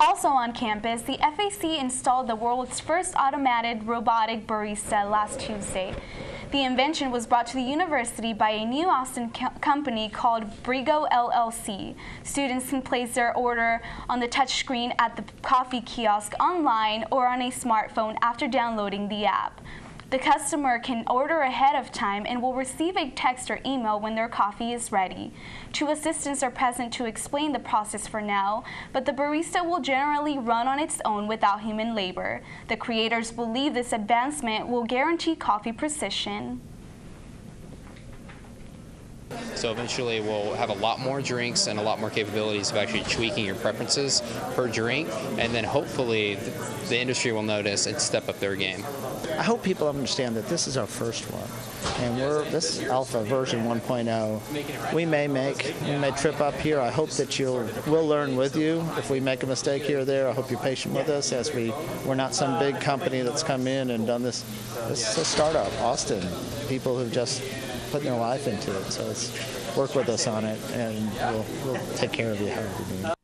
Also on campus, the FAC installed the world's first automated robotic barista last Tuesday. The invention was brought to the university by a new Austin co- company called Briggo LLC. Students can place their order on the touchscreen at the coffee kiosk online or on a smartphone after downloading the app. The customer can order ahead of time and will receive a text or email when their coffee is ready. Two assistants are present to explain the process for now, but the barista will generally run on its own without human labor. The creators believe this advancement will guarantee coffee precision. So eventually we'll have a lot more drinks and a lot more capabilities of actually tweaking your preferences per drink, and then hopefully the industry will notice and step up their game. I hope people understand that this is our first one, and we're this alpha version 1.0. We may make, we may trip up here. I hope that you'll we'll learn with you. If we make a mistake here or there, I hope you're patient with us as we we're not some big company that's come in and done this. This is a startup, Austin. People who've just put their life into it. So it's work with us on it, and we'll, we'll take care of you however you need.